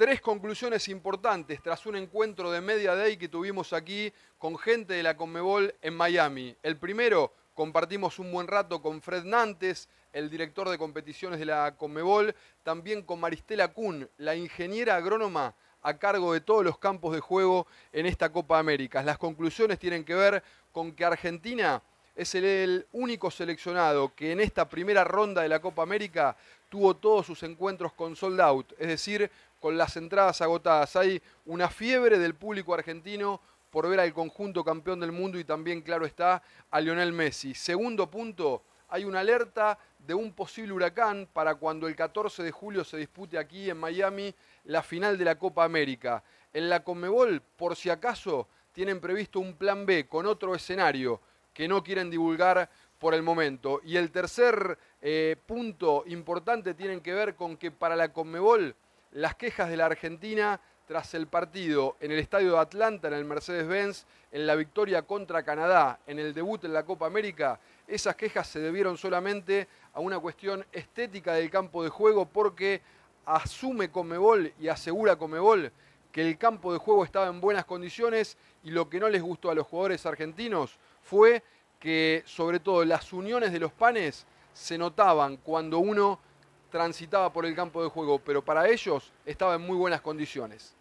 Tres conclusiones importantes tras un encuentro de Media Day que tuvimos aquí con gente de la Conmebol en Miami. El primero, compartimos un buen rato con Fred Nantes, el director de competiciones de la Conmebol, también con Maristela Kuhn, la ingeniera agrónoma a cargo de todos los campos de juego en esta Copa América. Las conclusiones tienen que ver con que Argentina es el, único seleccionado que en esta primera ronda de la Copa América tuvo todos sus encuentros con sold out, es decir, con las entradas agotadas. Hay una fiebre del público argentino por ver al conjunto campeón del mundo y también, claro está, a Lionel Messi. Segundo punto, hay una alerta de un posible huracán para cuando el 14 de julio se dispute aquí en Miami la final de la Copa América. En la Conmebol, por si acaso, tienen previsto un plan B con otro escenario que no quieren divulgar por el momento. Y el tercer eh, punto importante tiene que ver con que para la Conmebol las quejas de la Argentina tras el partido en el estadio de Atlanta, en el Mercedes-Benz, en la victoria contra Canadá, en el debut en la Copa América, esas quejas se debieron solamente a una cuestión estética del campo de juego porque asume Comebol y asegura Comebol que el campo de juego estaba en buenas condiciones y lo que no les gustó a los jugadores argentinos fue que sobre todo las uniones de los panes se notaban cuando uno transitaba por el campo de juego, pero para ellos estaba en muy buenas condiciones.